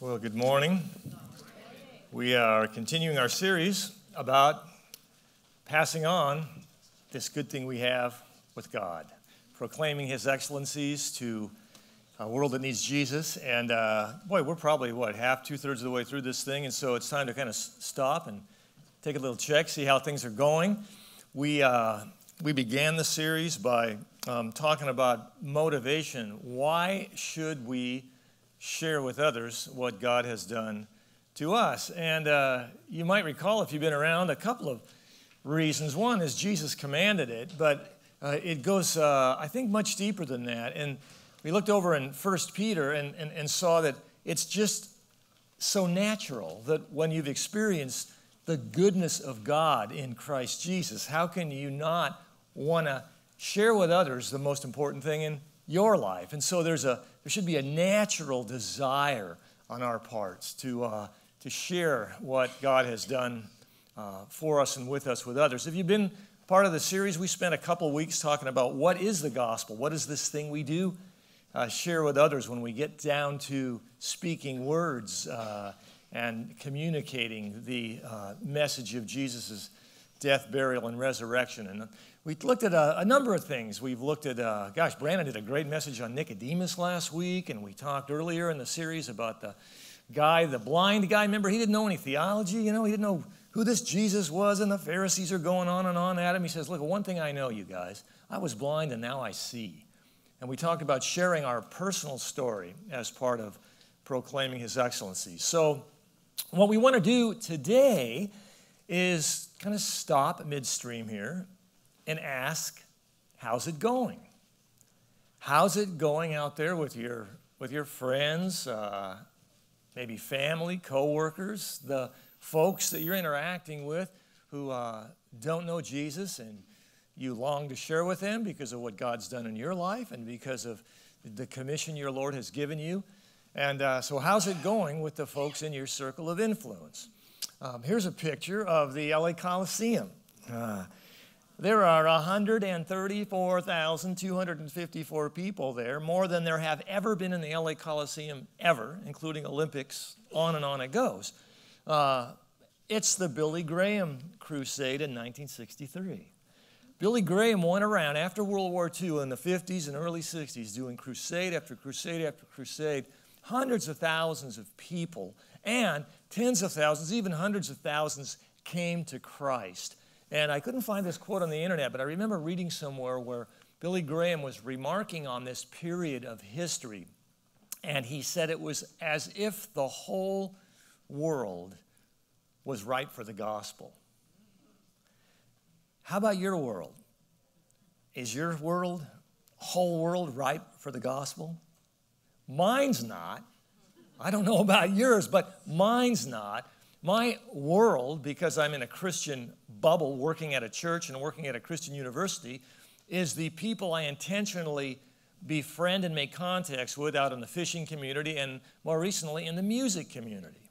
Well, good morning. We are continuing our series about passing on this good thing we have with God, proclaiming His excellencies to a world that needs Jesus. And uh, boy, we're probably, what, half, two thirds of the way through this thing. And so it's time to kind of stop and take a little check, see how things are going. We, uh, we began the series by um, talking about motivation. Why should we share with others what God has done to us? And uh, you might recall, if you've been around, a couple of reasons. One is Jesus commanded it, but uh, it goes, uh, I think, much deeper than that. And we looked over in 1 Peter and, and, and saw that it's just so natural that when you've experienced the goodness of God in Christ Jesus, how can you not want to share with others the most important thing in your life. And so there's a, there should be a natural desire on our parts to, uh, to share what God has done uh, for us and with us with others. If you've been part of the series, we spent a couple weeks talking about what is the gospel? What is this thing we do? Uh, share with others when we get down to speaking words uh, and communicating the uh, message of Jesus' death, burial, and resurrection. And we looked at a, a, number of things. We've looked at, uh, gosh, Brandon did a great message on Nicodemus last week, and we talked earlier in the series about the guy, the blind guy. Remember, he didn't know any theology, you know, he didn't know who this Jesus was, and the Pharisees are going on and on at him. He says, Look, one thing I know, you guys, I was blind and now I see. And we talked about sharing our personal story as part of proclaiming his excellency. So, what we want to do today is kind of stop midstream here and ask, how's it going? How's it going out there with your, with your friends, uh, maybe family, coworkers, the folks that you're interacting with who uh, don't know Jesus and you long to share with them because of what God's done in your life and because of the commission your Lord has given you. And uh, so, how's it going with the folks in your circle of influence? Um, here's a picture of the LA Coliseum. Uh, there are 134,254 people there, more than there have ever been in the LA Coliseum ever, including Olympics, on and on it goes. Uh, it's the Billy Graham crusade in 1963. Billy Graham went around after World War II in the 50s and early 60s doing crusade after crusade after crusade, hundreds of thousands of people, and tens of thousands, even hundreds of thousands came to Christ. And I couldn't find this quote on the internet, but I remember reading somewhere where Billy Graham was remarking on this period of history. And he said it was as if the whole world was ripe for the gospel. How about your world? Is your world, whole world, ripe for the gospel? Mine's not. I don't know about yours, but mine's not. My world, because I'm in a Christian bubble working at a church and working at a Christian university, is the people I intentionally befriend and make contacts with out in the fishing community and more recently in the music community.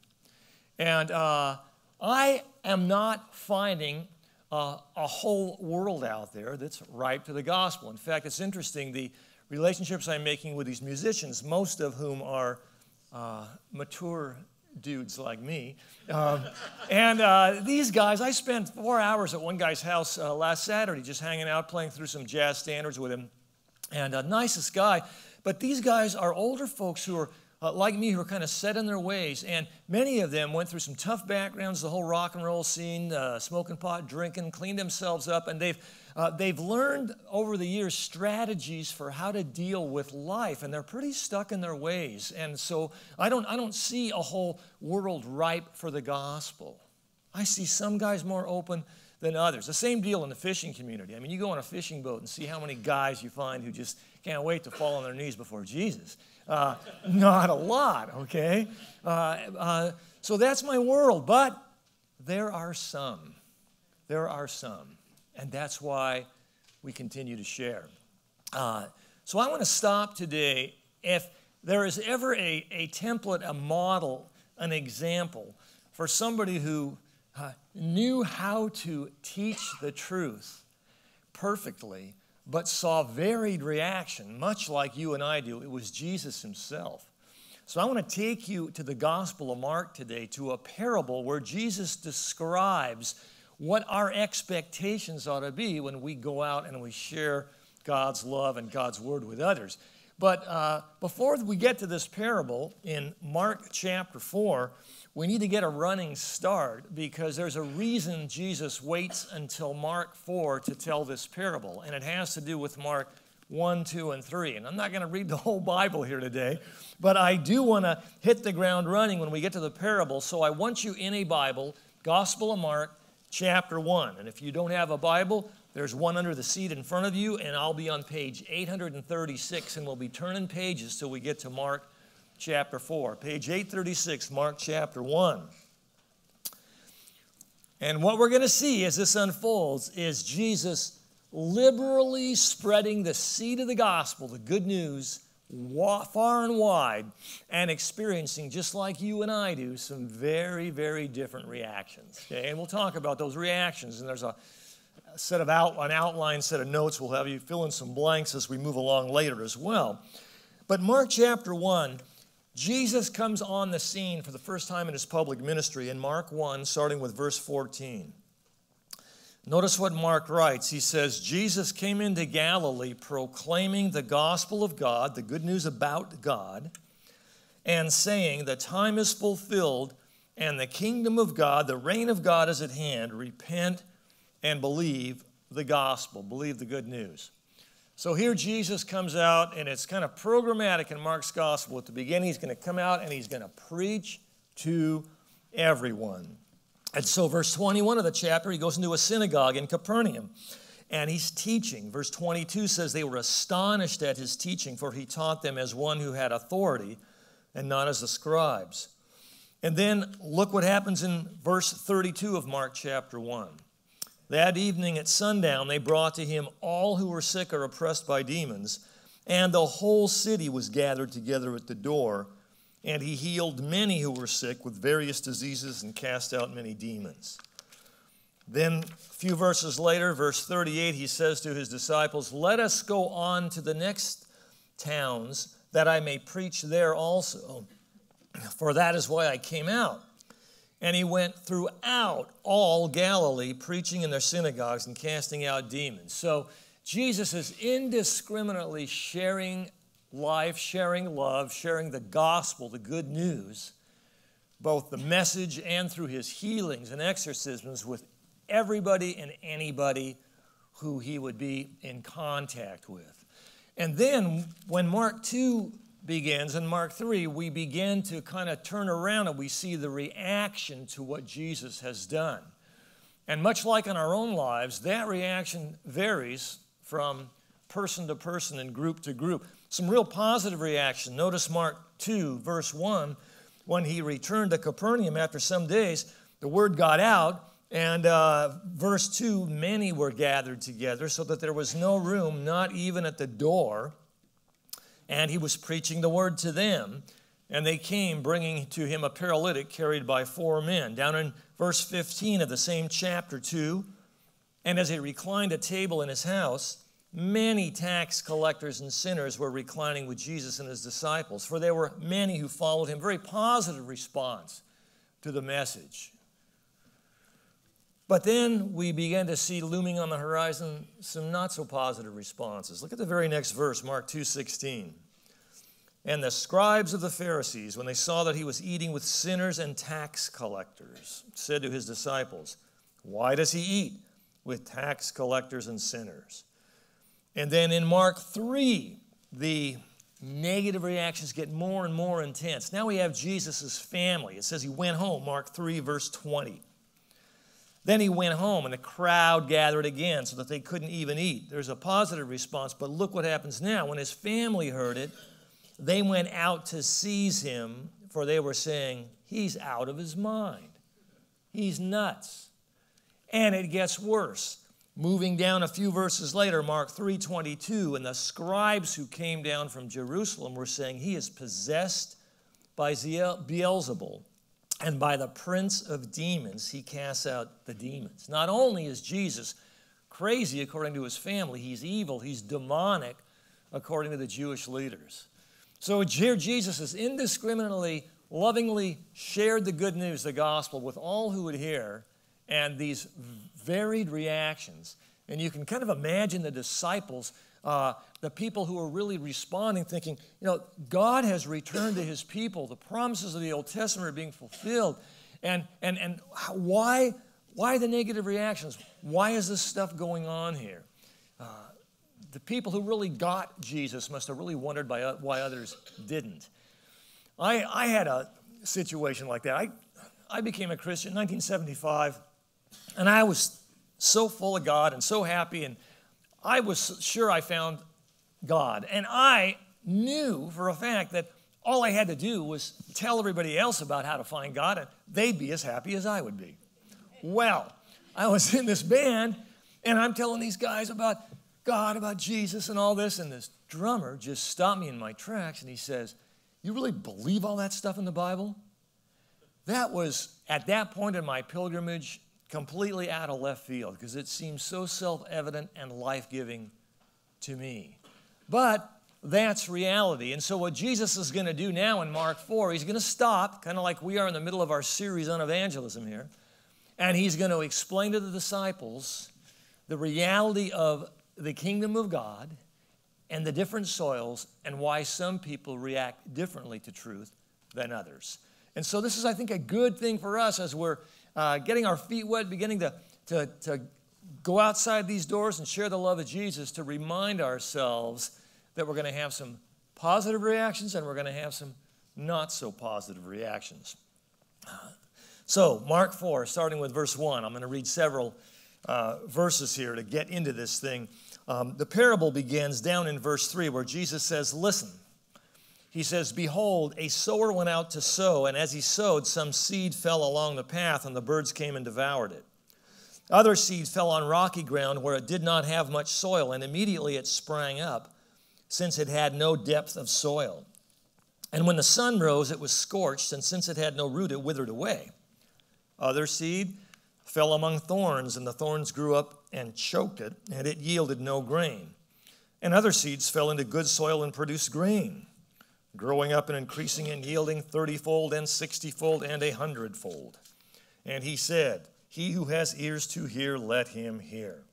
And uh, I am not finding uh, a whole world out there that's ripe to the gospel. In fact, it's interesting the relationships I'm making with these musicians, most of whom are uh, mature dudes like me. Um, and uh, these guys, I spent four hours at one guy's house uh, last Saturday just hanging out, playing through some jazz standards with him. And uh, nicest guy. But these guys are older folks who are uh, like me who are kind of set in their ways. And many of them went through some tough backgrounds, the whole rock and roll scene, uh, smoking pot, drinking, cleaned themselves up, and they've uh, they've learned over the years strategies for how to deal with life, and they're pretty stuck in their ways. And so I don't, I don't see a whole world ripe for the gospel. I see some guys more open than others. The same deal in the fishing community. I mean, you go on a fishing boat and see how many guys you find who just can't wait to fall on their knees before Jesus. Uh, not a lot, okay? Uh, uh, so that's my world, but there are some. There are some. And that's why we continue to share. Uh, so I want to stop today. If there is ever a, a template, a model, an example for somebody who uh, knew how to teach the truth perfectly, but saw varied reaction, much like you and I do, it was Jesus himself. So I want to take you to the Gospel of Mark today to a parable where Jesus describes what our expectations ought to be when we go out and we share God's love and God's word with others. But uh, before we get to this parable in Mark chapter 4, we need to get a running start because there's a reason Jesus waits until Mark 4 to tell this parable, and it has to do with Mark 1, 2, and 3. And I'm not going to read the whole Bible here today, but I do want to hit the ground running when we get to the parable. So I want you in a Bible, Gospel of Mark, chapter 1. And if you don't have a Bible, there's one under the seat in front of you, and I'll be on page 836, and we'll be turning pages till we get to Mark chapter 4. Page 836, Mark chapter 1. And what we're going to see as this unfolds is Jesus liberally spreading the seed of the gospel, the good news, far and wide, and experiencing, just like you and I do, some very, very different reactions. Okay? And we'll talk about those reactions, and there's a set of out, an outline set of notes. We'll have you fill in some blanks as we move along later as well. But Mark chapter 1, Jesus comes on the scene for the first time in his public ministry in Mark 1, starting with verse 14. Notice what Mark writes. He says, Jesus came into Galilee proclaiming the gospel of God, the good news about God, and saying, The time is fulfilled, and the kingdom of God, the reign of God is at hand. Repent and believe the gospel, believe the good news. So here Jesus comes out, and it's kind of programmatic in Mark's gospel. At the beginning, he's going to come out and he's going to preach to everyone. And so, verse 21 of the chapter, he goes into a synagogue in Capernaum and he's teaching. Verse 22 says, They were astonished at his teaching, for he taught them as one who had authority and not as the scribes. And then look what happens in verse 32 of Mark chapter 1. That evening at sundown, they brought to him all who were sick or oppressed by demons, and the whole city was gathered together at the door. And he healed many who were sick with various diseases and cast out many demons. Then, a few verses later, verse 38, he says to his disciples, Let us go on to the next towns, that I may preach there also, for that is why I came out. And he went throughout all Galilee, preaching in their synagogues and casting out demons. So Jesus is indiscriminately sharing life, sharing love, sharing the gospel, the good news, both the message and through his healings and exorcisms with everybody and anybody who he would be in contact with. And then when Mark 2 begins. In Mark 3, we begin to kind of turn around and we see the reaction to what Jesus has done. And much like in our own lives, that reaction varies from person to person and group to group. Some real positive reaction. Notice Mark 2, verse 1. When he returned to Capernaum after some days, the word got out, and uh, verse 2 many were gathered together, so that there was no room, not even at the door and he was preaching the word to them. And they came, bringing to him a paralytic carried by four men. Down in verse 15 of the same chapter 2, and as he reclined at table in his house, many tax collectors and sinners were reclining with Jesus and his disciples, for there were many who followed him. Very positive response to the message. But then we began to see looming on the horizon some not so positive responses. Look at the very next verse, Mark 2:16. And the scribes of the Pharisees, when they saw that he was eating with sinners and tax collectors, said to his disciples, Why does he eat with tax collectors and sinners? And then in Mark 3, the negative reactions get more and more intense. Now we have Jesus' family. It says he went home, Mark 3, verse 20. Then he went home, and the crowd gathered again so that they couldn't even eat. There's a positive response, but look what happens now. When his family heard it, they went out to seize him, for they were saying, He's out of his mind. He's nuts. And it gets worse. Moving down a few verses later, Mark 3:22, and the scribes who came down from Jerusalem were saying, He is possessed by Beelzebul and by the prince of demons, he casts out the demons. Not only is Jesus crazy according to his family, he's evil, he's demonic according to the Jewish leaders. So here Jesus is indiscriminately, lovingly shared the good news, the gospel, with all who would hear, and these varied reactions. And you can kind of imagine the disciples, uh, the people who are really responding, thinking, you know, God has returned to his people. The promises of the Old Testament are being fulfilled. And, and, and why, why the negative reactions? Why is this stuff going on here? Uh, the people who really got Jesus must have really wondered by, why others didn't. I, I had a situation like that. I, I became a Christian in 1975, and I was so full of God and so happy, and I was sure I found God. And I knew for a fact that all I had to do was tell everybody else about how to find God, and they'd be as happy as I would be. Well, I was in this band, and I'm telling these guys about God, about Jesus, and all this, and this drummer just stopped me in my tracks, and he says, You really believe all that stuff in the Bible? That was, at that point in my pilgrimage, completely out of left field because it seems so self evident and life giving to me. But that's reality. And so, what Jesus is going to do now in Mark 4, he's going to stop, kind of like we are in the middle of our series on evangelism here, and he's going to explain to the disciples the reality of the kingdom of God and the different soils and why some people react differently to truth than others. And so, this is, I think, a good thing for us as we're uh, getting our feet wet, beginning to, to, to go outside these doors and share the love of Jesus to remind ourselves that we're going to have some positive reactions and we're going to have some not so positive reactions. So, Mark 4, starting with verse 1, I'm going to read several uh, verses here to get into this thing. Um, the parable begins down in verse 3 where Jesus says, Listen. He says, Behold, a sower went out to sow, and as he sowed, some seed fell along the path, and the birds came and devoured it. Other seed fell on rocky ground where it did not have much soil, and immediately it sprang up, since it had no depth of soil. And when the sun rose, it was scorched, and since it had no root, it withered away. Other seed fell among thorns, and the thorns grew up and choked it, and it yielded no grain. And other seeds fell into good soil and produced grain growing up and increasing and yielding thirtyfold and sixtyfold and a hundredfold. And he said, He who has ears to hear, let him hear.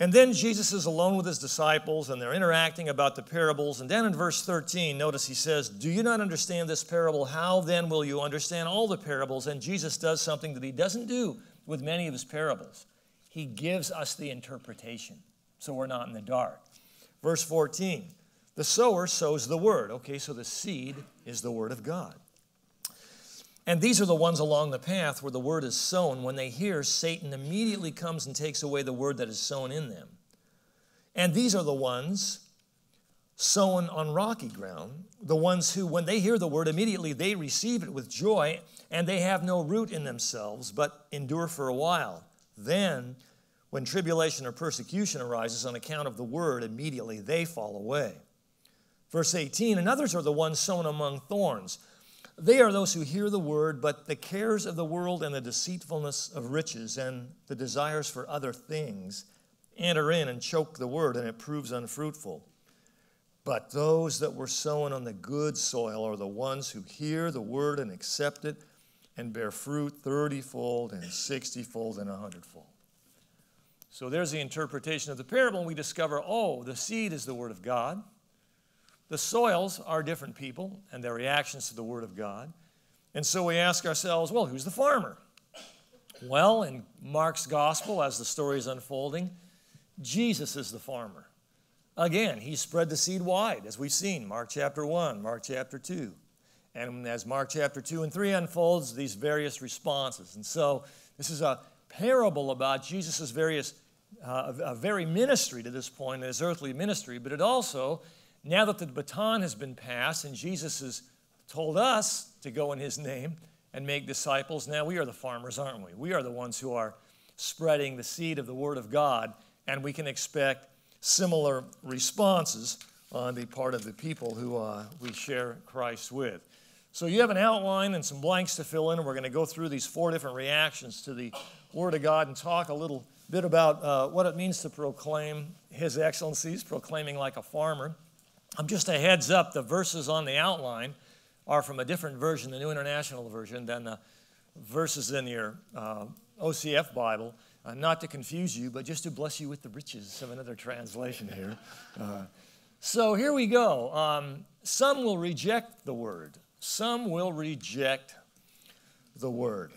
And then Jesus is alone with his disciples, and they're interacting about the parables. And then in verse 13, notice he says, Do you not understand this parable? How then will you understand all the parables? And Jesus does something that he doesn't do with many of his parables. He gives us the interpretation, so we're not in the dark. Verse 14, the sower sows the word. Okay, so the seed is the word of God. And these are the ones along the path where the word is sown. When they hear, Satan immediately comes and takes away the word that is sown in them. And these are the ones sown on rocky ground, the ones who, when they hear the word, immediately they receive it with joy, and they have no root in themselves, but endure for a while. Then, when tribulation or persecution arises on account of the word, immediately they fall away. Verse 18, and others are the ones sown among thorns. They are those who hear the word, but the cares of the world and the deceitfulness of riches and the desires for other things enter in and choke the word, and it proves unfruitful. But those that were sown on the good soil are the ones who hear the word and accept it and bear fruit thirtyfold and sixtyfold and a hundredfold. So there's the interpretation of the parable, and we discover oh, the seed is the word of God. The soils are different people and their reactions to the Word of God. And so we ask ourselves, well, who's the farmer? Well, in Mark's gospel, as the story is unfolding, Jesus is the farmer. Again, he spread the seed wide, as we've seen, Mark chapter 1, Mark chapter 2. And as Mark chapter 2 and 3 unfolds, these various responses. And so this is a parable about Jesus' various, uh, a very ministry to this point, his earthly ministry, but it also now that the baton has been passed and Jesus has told us to go in his name and make disciples, now we are the farmers, aren't we? We are the ones who are spreading the seed of the Word of God, and we can expect similar responses on the part of the people who uh, we share Christ with. So you have an outline and some blanks to fill in, and we're going to go through these four different reactions to the Word of God and talk a little bit about uh, what it means to proclaim His excellencies, proclaiming like a farmer. I'm just a heads up, the verses on the outline are from a different version, the New International Version, than the verses in your uh, OCF Bible. Uh, not to confuse you, but just to bless you with the riches of another translation here. Uh, so here we go. Um, some will reject the word, some will reject the word.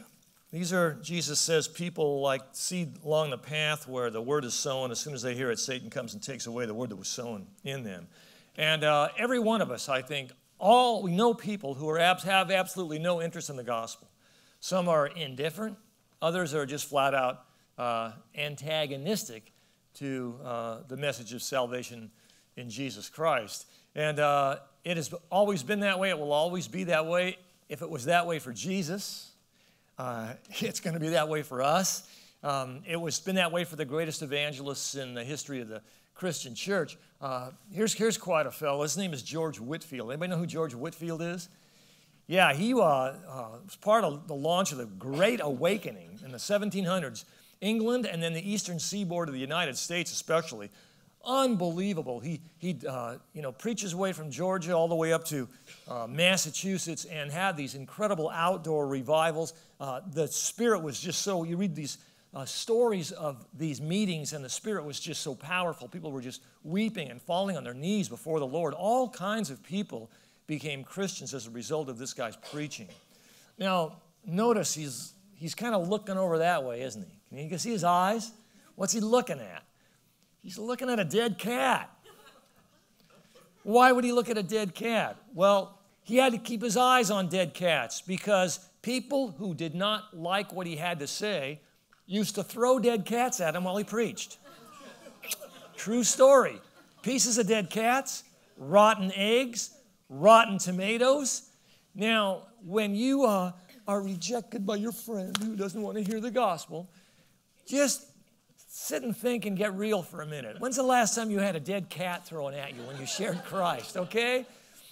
These are, Jesus says, people like seed along the path where the word is sown. As soon as they hear it, Satan comes and takes away the word that was sown in them. And uh, every one of us, I think, all we know people who are abs- have absolutely no interest in the gospel. Some are indifferent, others are just flat out uh, antagonistic to uh, the message of salvation in Jesus Christ. And uh, it has always been that way. It will always be that way. If it was that way for Jesus, uh, it's going to be that way for us. Um, it was been that way for the greatest evangelists in the history of the Christian church. Uh, here's, here's quite a fellow. His name is George Whitefield. Anybody know who George Whitefield is? Yeah, he uh, uh, was part of the launch of the Great Awakening in the 1700s. England and then the eastern seaboard of the United States, especially, unbelievable. He, he uh, you know, preached his way from Georgia all the way up to uh, Massachusetts and had these incredible outdoor revivals. Uh, the Spirit was just so, you read these uh, stories of these meetings, and the Spirit was just so powerful. People were just weeping and falling on their knees before the Lord. All kinds of people became Christians as a result of this guy's preaching. Now, notice he's, he's kind of looking over that way, isn't he? Can you see his eyes? What's he looking at? He's looking at a dead cat. Why would he look at a dead cat? Well, he had to keep his eyes on dead cats because people who did not like what he had to say used to throw dead cats at him while he preached. True story. Pieces of dead cats, rotten eggs, rotten tomatoes. Now, when you uh, are rejected by your friend who doesn't want to hear the gospel, just sit and think and get real for a minute. When's the last time you had a dead cat thrown at you when you shared Christ, okay?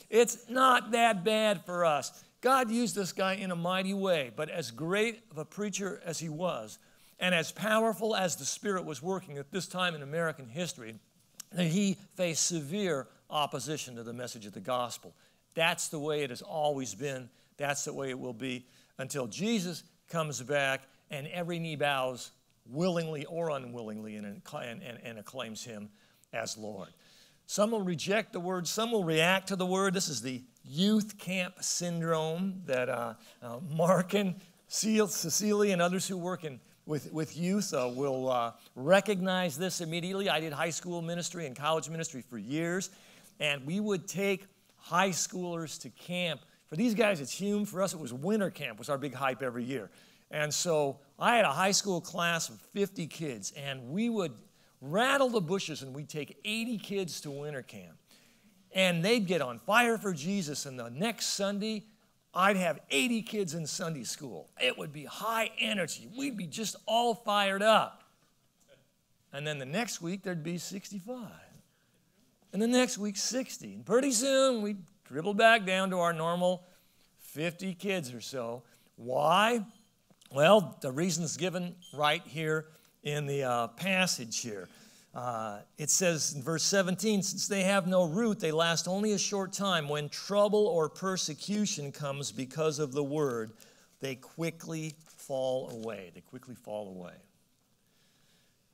It's not that bad for us. God used this guy in a mighty way, but as great of a preacher as he was, and as powerful as the Spirit was working at this time in American history, he faced severe opposition to the message of the gospel. That's the way it has always been. That's the way it will be until Jesus comes back and every knee bows willingly or unwillingly, and, and, and acclaims him as Lord. Some will reject the word, some will react to the word. This is the youth camp syndrome that uh, uh, Mark and Cecilia and others who work in, with, with youth uh, will uh, recognize this immediately. I did high school ministry and college ministry for years, and we would take high schoolers to camp. For these guys, it's Hume. For us, it was winter camp, was our big hype every year. And so I had a high school class of 50 kids, and we would rattle the bushes and we'd take 80 kids to winter camp. And they'd get on fire for Jesus, and the next Sunday, I'd have 80 kids in Sunday school. It would be high energy. We'd be just all fired up. And then the next week, there'd be 65. And the next week, 60. And pretty soon, we'd dribble back down to our normal 50 kids or so. Why? Well, the reason's given right here in the uh, passage here. Uh, it says in verse 17, since they have no root, they last only a short time. When trouble or persecution comes because of the word, they quickly fall away. They quickly fall away.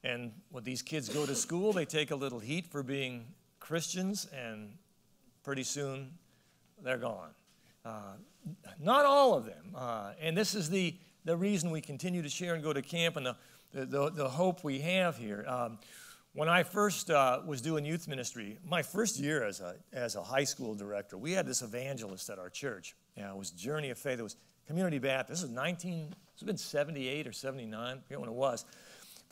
And when these kids go to school, they take a little heat for being Christians, and pretty soon they're gone. Uh, not all of them. Uh, and this is the the reason we continue to share and go to camp and the, the, the, the hope we have here. Um, when I first uh, was doing youth ministry, my first year as a, as a high school director, we had this evangelist at our church. Yeah, it was Journey of Faith. It was Community Baptist. This was 19, this has been 78 or 79, I forget when it was.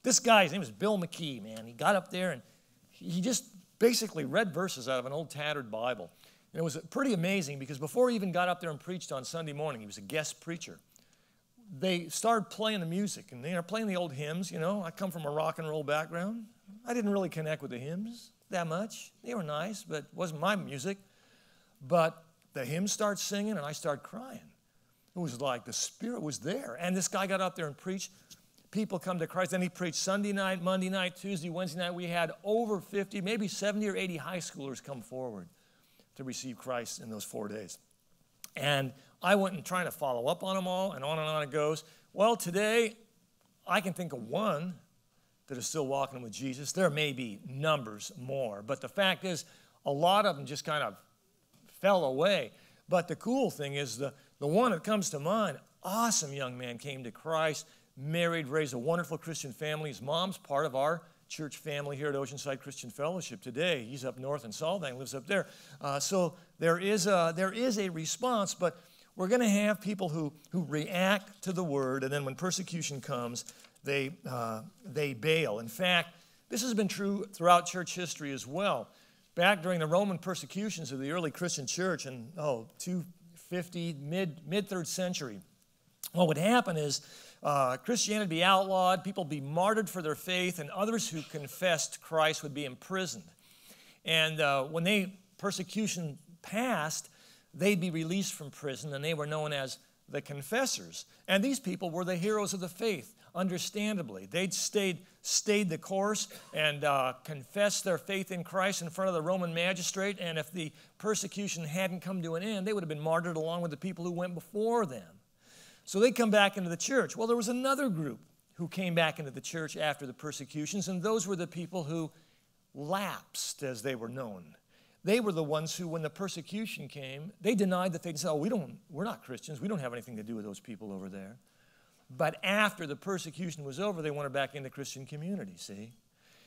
This guy, his name was Bill McKee, man. He got up there and he just basically read verses out of an old tattered Bible. And it was pretty amazing because before he even got up there and preached on Sunday morning, he was a guest preacher they started playing the music and they are playing the old hymns. You know, I come from a rock and roll background. I didn't really connect with the hymns that much. They were nice, but wasn't my music. But the hymn starts singing and I start crying. It was like the Spirit was there. And this guy got up there and preached. People come to Christ. Then he preached Sunday night, Monday night, Tuesday, Wednesday night. We had over 50, maybe 70 or 80 high schoolers come forward. to receive Christ in those four days. And I went and trying to follow up on them all, and on and on it goes. Well, today, I can think of one that is still walking with Jesus. There may be numbers more, but the fact is, a lot of them just kind of fell away. But the cool thing is, the, the one that comes to mind, awesome young man came to Christ, married, raised a wonderful Christian family. His mom's part of our church family here at Oceanside Christian Fellowship today. He's up north in Solvang, lives up there. Uh, so there is, a, there is a response, but we're going to have people who, who react to the word, and then when persecution comes, they, uh, they bail. In fact, this has been true throughout church history as well. Back during the Roman persecutions of the early Christian church in, oh, 250, mid, mid third century, what would happen is uh, Christianity would be outlawed, people be martyred for their faith, and others who confessed Christ would be imprisoned. And uh, when they persecution passed, they'd be released from prison, and they were known as the confessors. And these people were the heroes of the faith, understandably. They'd stayed, stayed the course and uh, confessed their faith in Christ in front of the Roman magistrate. And if the persecution hadn't come to an end, they would have been martyred along with the people who went before them. So they come back into the church. Well, there was another group who came back into the church after the persecutions, and those were the people who lapsed, as they were known. They were the ones who, when the persecution came, they denied the faith and said, Oh, we don't, we're not Christians. We don't have anything to do with those people over there. But after the persecution was over, they wanted back into Christian community, see?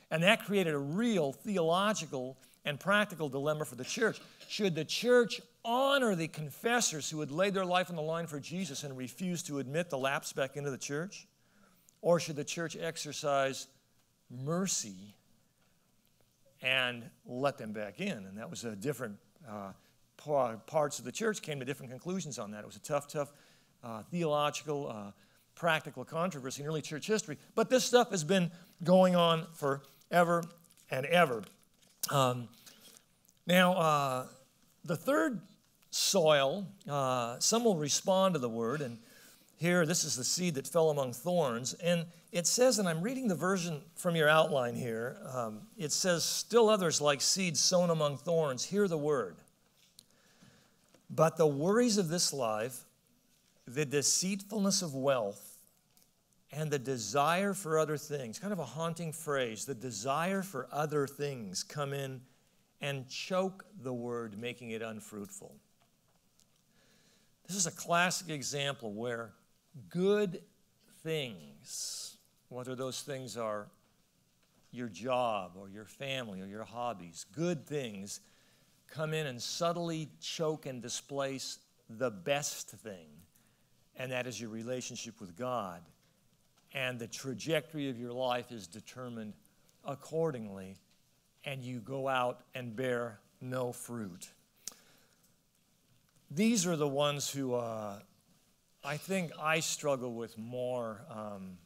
And that created a real theological and practical dilemma for the church. Should the church honor the confessors who had laid their life on the line for Jesus and refused to admit the lapse back into the church? Or should the church exercise mercy and let them back in. And that was a different uh, parts of the church came to different conclusions on that. It was a tough, tough uh, theological, uh, practical controversy in early church history. But this stuff has been going on forever and ever. Um, now, uh, the third soil, uh, some will respond to the word, and here, this is the seed that fell among thorns. And it says, and I'm reading the version from your outline here, um, it says, Still others, like seeds sown among thorns, hear the word. But the worries of this life, the deceitfulness of wealth, and the desire for other things, kind of a haunting phrase, the desire for other things come in and choke the word, making it unfruitful. This is a classic example where good things, whether those things are your job or your family or your hobbies, good things come in and subtly choke and displace the best thing, and that is your relationship with God. And the trajectory of your life is determined accordingly, and you go out and bear no fruit. These are the ones who uh, I think I struggle with more um,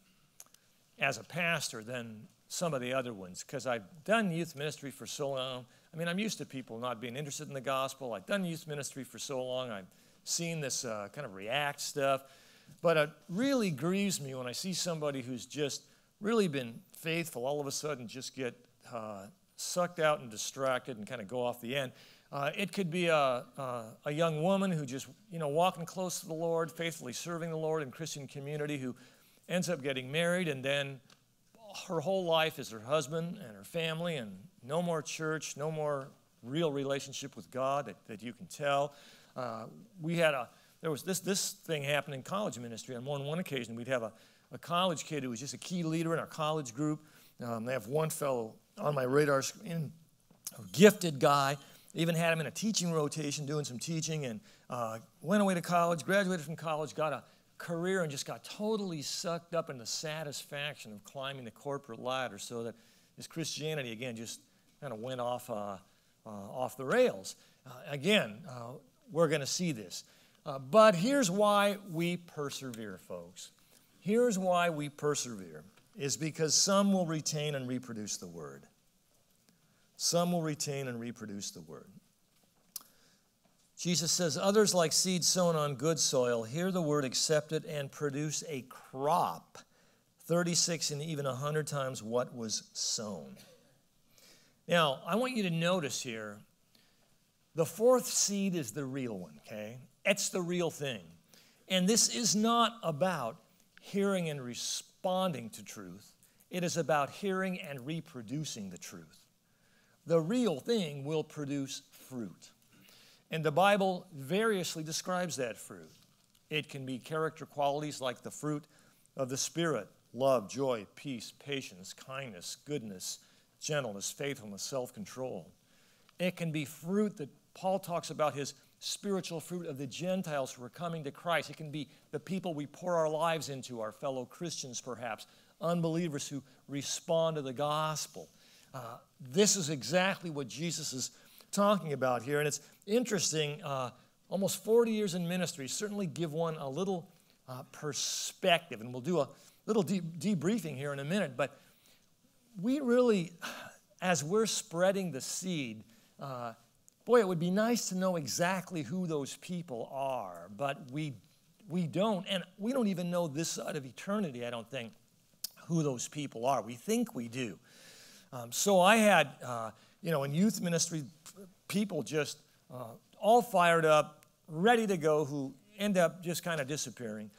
as a pastor than some of the other ones because I've done youth ministry for so long. I mean, I'm used to people not being interested in the gospel. I've done youth ministry for so long. I've seen this uh, kind of react stuff. But it really grieves me when I see somebody who's just really been faithful all of a sudden just get uh, sucked out and distracted and kind of go off the end. Uh, it could be a, a, young woman who just, you know, walking close to the Lord, faithfully serving the Lord in Christian community, who ends up getting married, and then her whole life is her husband and her family, and no more church, no more real relationship with God that, that you can tell. Uh, we had a, there was this, this thing happened in college ministry. On more than one occasion, we'd have a, a college kid who was just a key leader in our college group. Um, they have one fellow on my radar screen, a gifted guy even had him in a teaching rotation, doing some teaching, and uh, went away to college, graduated from college, got a career, and just got totally sucked up in the satisfaction of climbing the corporate ladder so that his Christianity, again, just kind of went off, uh, uh, off the rails. Uh, again, uh, we're going to see this. Uh, but here's why we persevere, folks. Here's why we persevere is because some will retain and reproduce the word. Some will retain and reproduce the word. Jesus says, Others, like seed sown on good soil, hear the word, accept it, and produce a crop 36 and even 100 times what was sown. Now, I want you to notice here The fourth seed is the real one, okay? It's the real thing. And this is not about hearing and responding to truth, it is about hearing and reproducing the truth. The real thing will produce fruit. And the Bible variously describes that fruit. It can be character qualities like the fruit of the Spirit love, joy, peace, patience, kindness, goodness, gentleness, faithfulness, self control. It can be fruit that Paul talks about his spiritual fruit of the Gentiles who are coming to Christ. It can be the people we pour our lives into, our fellow Christians perhaps, unbelievers who respond to the gospel. Uh, this is exactly what Jesus is talking about here. And it's interesting, uh, almost 40 years in ministry certainly give one a little uh, perspective. And we'll do a little debriefing here in a minute. But we really, as we're spreading the seed, uh, boy, it would be nice to know exactly who those people are, but we, we don't. And we don't even know this side of eternity, I don't think, who those people are. We think we do. Um, so I had, uh, you know, in youth ministry, people just uh, all fired up, ready to go, who end up just kind of disappearing.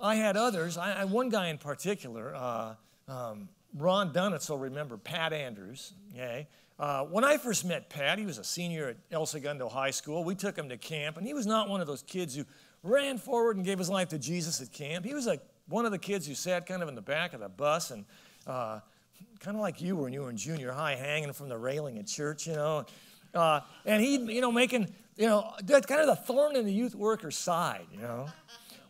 I had others. I, I one guy in particular, uh, um, Ron Dunnett, will remember Pat Andrews. Okay, uh, when I first met Pat, he was a senior at El Segundo High School. We took him to camp, and he was not one of those kids who ran forward and gave his life to Jesus at camp. He was like one of the kids who sat kind of in the back of the bus and uh, kind of like you were when you were in junior high, hanging from the railing at church, you know. Uh, and he, you know, making, you know, that's kind of the thorn in the youth worker's side, you know.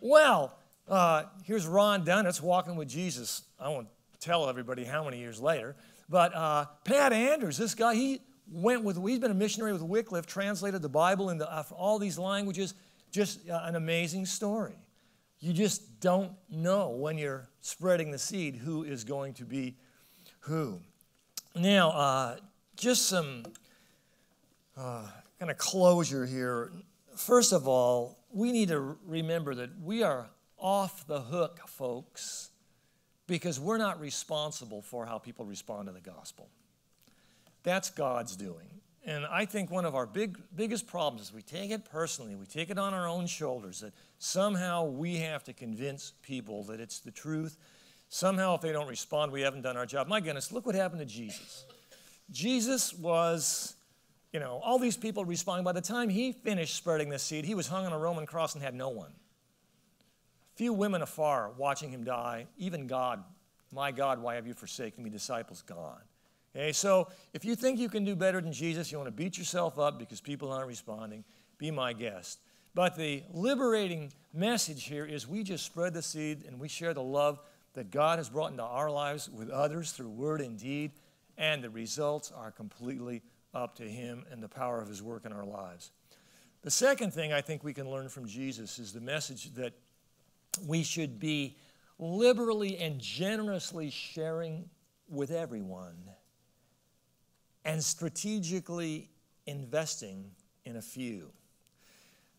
Well, uh, here's Ron Dunnett walking with Jesus. I won't tell everybody how many years later, but uh, Pat Andrews, this guy, he went with, he's been a missionary with Wycliffe, translated the Bible into uh, all these languages. Just uh, an amazing story. You just don't know when you're spreading the seed who is going to be who. Now, uh, just some uh, kind of closure here. First of all, we need to remember that we are off the hook, folks, because we're not responsible for how people respond to the gospel. That's God's doing. And I think one of our big, biggest problems is we take it personally, we take it on our own shoulders that somehow we have to convince people that it's the truth Somehow, if they don't respond, we haven't done our job. My goodness, look what happened to Jesus. Jesus was, you know, all these people responding. By the time he finished spreading the seed, he was hung on a Roman cross and had no one. Few women afar watching him die, even God, my God, why have you forsaken me? Disciples gone. Okay, so if you think you can do better than Jesus, you want to beat yourself up because people aren't responding, be my guest. But the liberating message here is we just spread the seed and we share the love that God has brought into our lives with others through word and deed, and the results are completely up to Him and the power of His work in our lives. The second thing I think we can learn from Jesus is the message that we should be liberally and generously sharing with everyone and strategically investing in a few.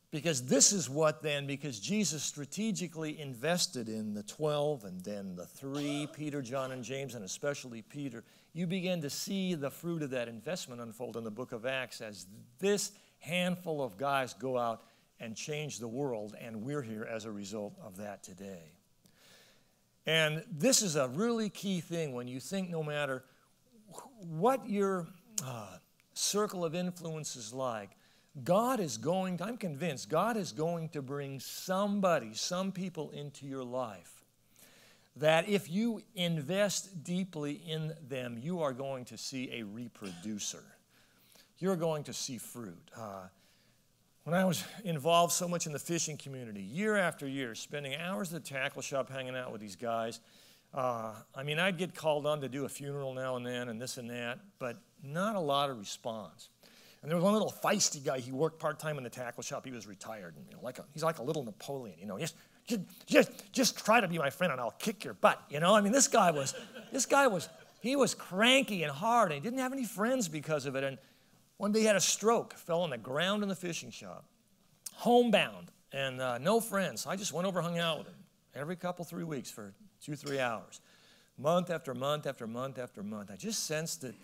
Because this is what then, because Jesus strategically invested in the 12 and then the three, Peter, John, and James, and especially Peter, you begin to see the fruit of that investment unfold in the book of Acts as this handful of guys go out and change the world, and we're here as a result of that today. And this is a really key thing when you think no matter what your uh, circle of influence is like, God is going, to, I'm convinced, God is going to bring somebody, some people into your life that if you invest deeply in them, you are going to see a reproducer. You're going to see fruit. Uh, when I was involved so much in the fishing community, year after year, spending hours at the tackle shop hanging out with these guys, uh, I mean, I'd get called on to do a funeral now and then and this and that, but not a lot of response. And there was one little feisty guy. He worked part time in the tackle shop. He was retired. And, you know, like a, he's like a little Napoleon. You know, just, just, just, just try to be my friend, and I'll kick your butt. You know, I mean, this guy was, this guy was, he was cranky and hard, and he didn't have any friends because of it. And one day he had a stroke, fell on the ground in the fishing shop, homebound, and uh, no friends. I just went over, hung out with him every couple, three weeks for two, three hours, month after month after month after month. I just sensed that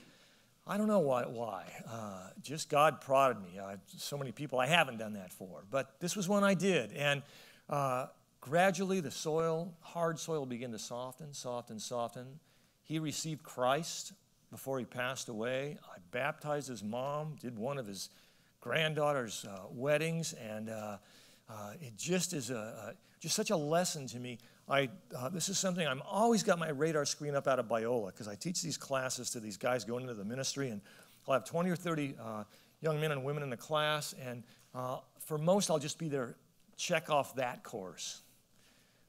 I don't know why. why. Uh, just God prodded me. Uh, so many people I haven't done that for, but this was one I did. And uh, gradually, the soil, hard soil, began to soften, soften, soften. He received Christ before he passed away. I baptized his mom, did one of his granddaughter's uh, weddings, and uh, uh, it just is a, just such a lesson to me. I, uh, this is something I'm always got my radar screen up out of Biola because I teach these classes to these guys going into the ministry, and I'll have 20 or 30 uh, young men and women in the class, and uh, for most I'll just be there, check off that course.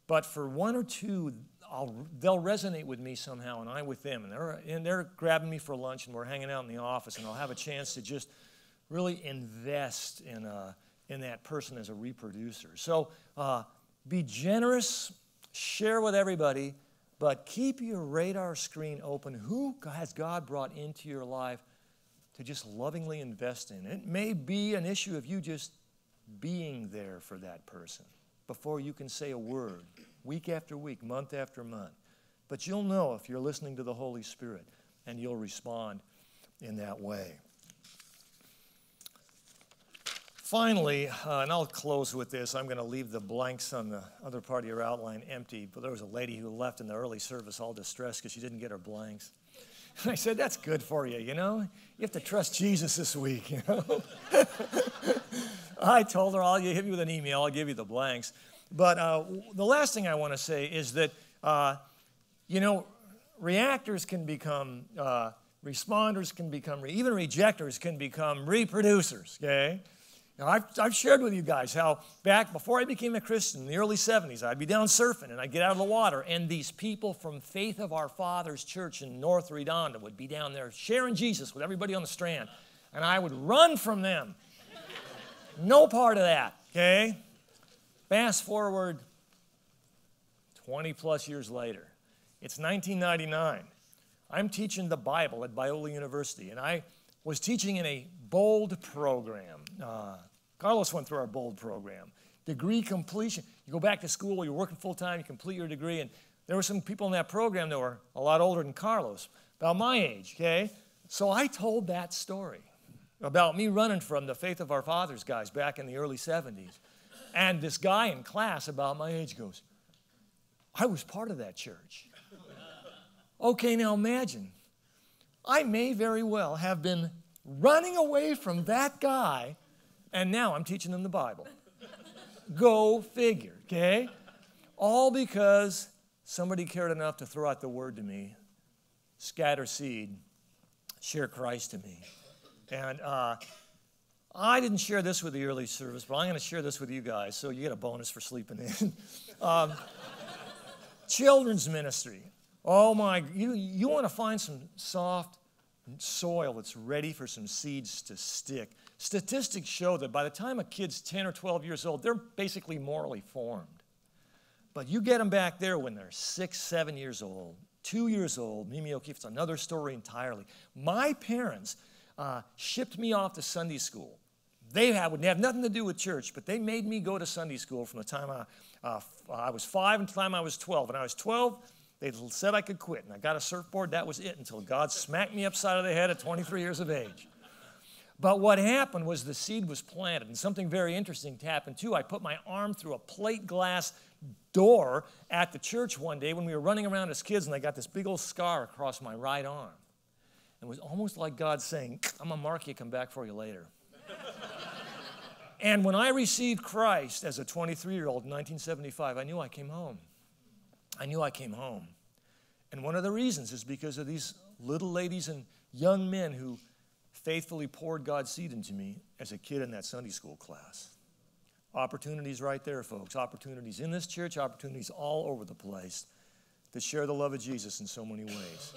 But for one or two, I'll, they'll resonate with me somehow, and I with them. And they're, and they're grabbing me for lunch, and we're hanging out in the office, and I'll have a chance to just really invest in, uh, in that person as a reproducer. So uh, be generous, share with everybody, but keep your radar screen open. Who has God brought into your life to just lovingly invest in? It may be an issue of you just being there for that person before you can say a word week after week, month after month. But you'll know if you're listening to the Holy Spirit and you'll respond in that way. Finally, uh, and I'll close with this, I'm going to leave the blanks on the other part of your outline empty. But there was a lady who left in the early service all distressed because she didn't get her blanks. And I said, That's good for you, you know? You have to trust Jesus this week, you know? I told her, I'll hit you with an email, I'll give you the blanks. But uh, the last thing I want to say is that, uh, you know, reactors can become, uh, responders can become, even rejectors can become reproducers, okay? Now, I've, I've shared with you guys how back before I became a Christian in the early 70s, I'd be down surfing and I'd get out of the water, and these people from Faith of Our Fathers Church in North Redondo would be down there sharing Jesus with everybody on the strand, and I would run from them. no part of that, okay? Fast forward 20 plus years later. It's 1999. I'm teaching the Bible at Biola University, and I was teaching in a bold program. Uh, Carlos went through our bold program. Degree completion. You go back to school, you're working full time, you complete your degree, and there were some people in that program that were a lot older than Carlos, about my age, okay? So I told that story about me running from the Faith of Our Fathers guys back in the early 70s. And this guy in class about my age goes, I was part of that church. Okay, now imagine. I may very well have been running away from that guy, and now I'm teaching them the Bible. Go figure, okay? All because somebody cared enough to throw out the word to me, scatter seed, share Christ to me. And uh, I didn't share this with the early service, but I'm going to share this with you guys, so you get a bonus for sleeping in. um, children's ministry. Oh my, you, you want to find some soft soil that's ready for some seeds to stick. Statistics show that by the time a kid's 10 or 12 years old, they're basically morally formed. But you get them back there when they're six, seven years old, two years old. Mimi O'Keefe, it's another story entirely. My parents uh, shipped me off to Sunday school they had, would have nothing to do with church, but they made me go to Sunday school from the time I, uh, I was five until the time I was 12. When I was 12, they said I could quit, and I got a surfboard. That was it until God smacked me upside of the head at 23 years of age. But what happened was the seed was planted, and something very interesting happened too. I put my arm through a plate glass door at the church one day when we were running around as kids, and I got this big old scar across my right arm. It was almost like God saying, I'm going to mark you, come back for you later. And when I received Christ as a 23 year old in 1975, I knew I came home. I knew I came home. And one of the reasons is because of these little ladies and young men who faithfully poured God's seed into me as a kid in that Sunday school class. Opportunities right there, folks. Opportunities in this church, opportunities all over the place to share the love of Jesus in so many ways.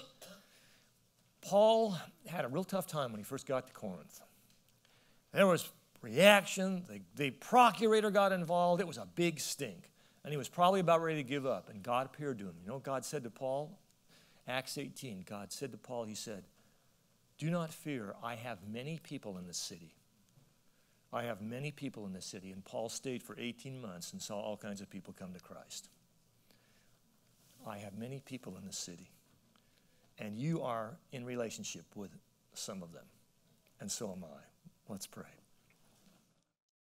Paul had a real tough time when he first got to Corinth. There was reaction. The, the procurator got involved. It was a big stink. And he was probably about ready to give up. And God appeared to him. You know what God said to Paul? Acts 18. God said to Paul, He said, Do not fear. I have many people in the city. I have many people in the city. And Paul stayed for 18 months and saw all kinds of people come to Christ. I have many people in the city. And you are in relationship with some of them. And so am I. Let's pray.